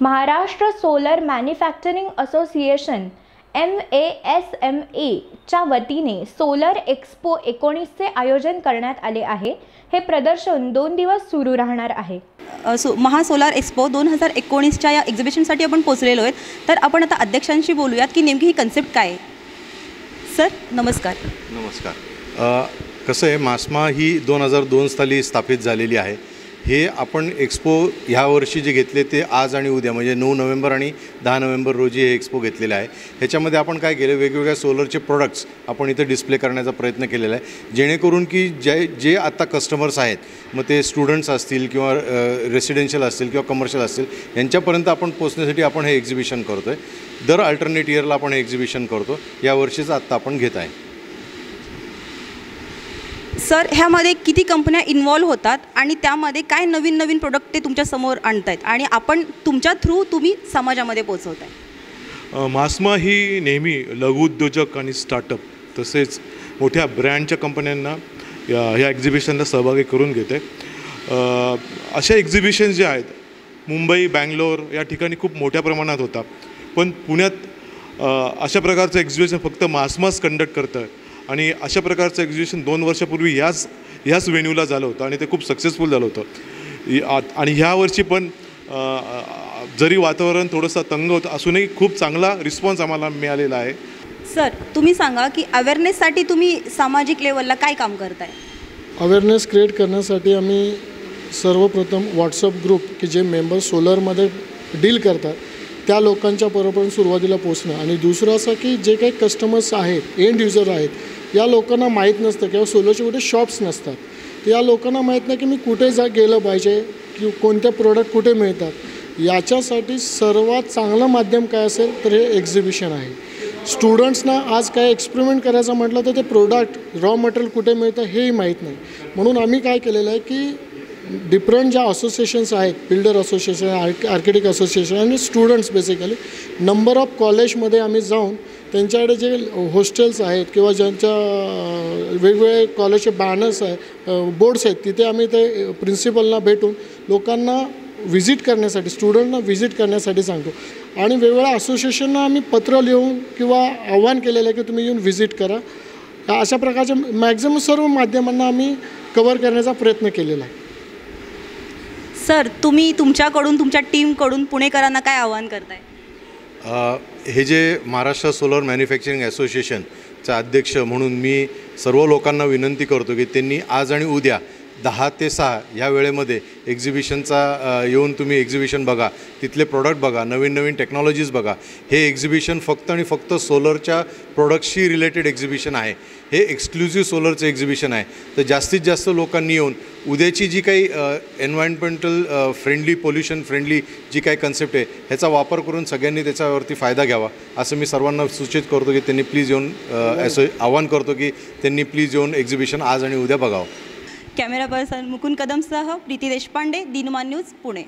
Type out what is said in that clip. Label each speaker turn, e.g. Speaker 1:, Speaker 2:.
Speaker 1: Maharashtra Solar Manufacturing Association M A S M एच्या वतीने solar expo एकोणीसचे आयोजन करण्यात आले आहे. हे प्रदर्शन दोन दिवस सुरू राहणार आहे.
Speaker 2: सो महासोलार एक्स्पो दोन हजार एकोणीसच्या या एक्झिबिशनसाठी आपण पोचलेलो आहेत. तर आपण आता अध्यक्षांशी बोलूयात की नेमकी ही कन्सेप्ट काय आहे. सर नमस्कार.
Speaker 3: नमस्कार. कसं आहे मास्मा ही दोन हजार दोन साली स्थापित झालेली आहे. हे आपण एक्सपो ह्या वर्षी जे घेतले ते आज आणि उद्या म्हणजे नऊ नोव्हेंबर आणि दहा नोव्हेंबर रोजी हे एक्सपो घेतलेलं आहे. ह्याच्यामध्ये आपण काय केलं वेगवेगळ्या सोलरचे प्रोडक्ट्स आपण इथे डिस्प्ले करण्याचा प्रयत्न केलेला आहे. जेणेकरून की जे जे आत्ता कस्टमर्स आहेत मग ते स्टुडंट्स असतील किंवा रेसिडेन्शियल असतील किंवा कमर्शियल असतील यांच्यापर्यंत आपण पोचण्यासाठी आपण हे एक्झिबिशन करतो आहे दर अल्टरनेट इयरला आपण हे एक्झिबिशन करतो. या वर्षीचं आत्ता आपण घेत आहे.
Speaker 2: सर ह्यामध्ये किती कंपन्या इन्वॉल्व्ह होतात आणि त्यामध्ये काय नवीन नवीन प्रोडक्ट ते तुमच्यासमोर आणत आहेत आणि आपण तुमच्या थ्रू तुम्ही समाजामध्ये पोचवताय
Speaker 4: आहे मास्मा ही नेहमी लघुउद्योजक आणि स्टार्टअप तसेच मोठ्या ब्रँडच्या कंपन्यांना या ह्या एक्झिबिशनला सहभागी करून घेते. अशा एक्झिबिशन्स जे आहेत मुंबई बँगलोर या ठिकाणी खूप मोठ्या प्रमाणात होता पण पुण्यात अशा प्रकारचं एक्झिबिशन फक्त मासमास कंडक्ट करतं आहे आणि अशा प्रकारचं एक्झिबिशन दोन वर्षापूर्वी याच ह्याच व्हेन्यूला झालं होतं आणि ते खूप सक्सेसफुल झालं होतं. आणि ह्या वर्षी पण जरी वातावरण थोडंसं तंग होतं असूनही खूप चांगला रिस्पॉन्स आम्हाला मिळालेला आहे.
Speaker 2: सर तुम्ही सांगा की अवेअरनेससाठी तुम्ही सामाजिक लेवलला काय काम करताय?
Speaker 5: अवेअरनेस क्रिएट करण्यासाठी आम्ही सर्वप्रथम व्हॉट्सअप ग्रुप की जे मेंबर सोलरमध्ये डील करतात त्या लोकांच्या बरोबर सुरुवातीला पोचणं आणि दुसरं असं की जे काही कस्टमर्स आहेत एंड युजर आहेत या लोकांना माहीत नसतं किंवा सोलोचे कुठे शॉप्स नसतात. तर या लोकांना माहीत नाही की मी कुठे जा गेलं पाहिजे की कोणते प्रोडक्ट कुठे मिळतात. याच्यासाठी सर्वात चांगलं माध्यम काय असेल तर हे एक्झिबिशन आहे. स्टुडंट्सना आज काय एक्सपेरिमेंट करायचं म्हटलं तर ते प्रोडक्ट रॉ मटेरियल कुठे मिळतं हेही माहीत नाही. म्हणून आम्ही काय केलेलं आहे की डिफरंट ज्या असोसिएशन्स आहेत builder association arch architect association आणि स्टुडंट्स बेसिकली नंबर ऑफ कॉलेजमध्ये आम्ही जाऊन त्यांच्याकडे जे हॉस्टेल्स आहेत किंवा ज्यांच्या वेगवेगळे कॉलेजचे बॅनर्स आहेत बोर्ड्स आहेत तिथे आम्ही ते प्रिन्सिपलना भेटून लोकांना व्हिजिट करण्यासाठी स्टुडंटना व्हिजिट करण्यासाठी सांगतो. आणि वेगवेगळ्या असोसिएशनना आम्ही पत्र लिहून किंवा आव्हान केलेलं आहे की तुम्ही येऊन व्हिजिट करा. अशा प्रकारच्या मॅक्झिमम सर्व माध्यमांना आम्ही कवर करण्याचा प्रयत्न केलेला आहे.
Speaker 2: सर तुम्ही तुमच्याकडून तुमच्या टीमकडून पुणेकरांना काय आवाहन करताय?
Speaker 3: हे जे महाराष्ट्र सोलर मॅन्युफॅक्चरिंग असोसिएशनचा अध्यक्ष म्हणून मी सर्व लोकांना विनंती करतो की त्यांनी आज आणि उद्या दहा ते सहा ह्या वेळेमध्ये एक्झिबिशनचा येऊन तुम्ही एक्झिबिशन बघा तिथले प्रोडक्ट बघा नवीन नवीन टेक्नॉलॉजीज बघा. हे एक्झिबिशन फक्त आणि फक्त सोलरच्या प्रोडक्टशी रिलेटेड एक्झिबिशन आहे. हे एक्सक्लुझिव्ह सोलरचं एक्झिबिशन आहे. तर जास्तीत जास्त लोकांनी येऊन उद्याची जी काही एन्व्हायरमेंटल फ्रेंडली पोल्युशन फ्रेंडली जी काही कन्सेप्ट आहे ह्याचा वापर करून सगळ्यांनी त्याच्यावरती फायदा घ्यावा असं मी सर्वांना सूचित करतो की त्यांनी प्लीज येऊन असं आवाहन करतो की त्यांनी प्लीज येऊन एक्झिबिशन आज आणि उद्या बघावं.
Speaker 2: कॅमेरा पर्सन मुकुंद कदमसह प्रीती देशपांडे दिनमान न्यूज पुणे.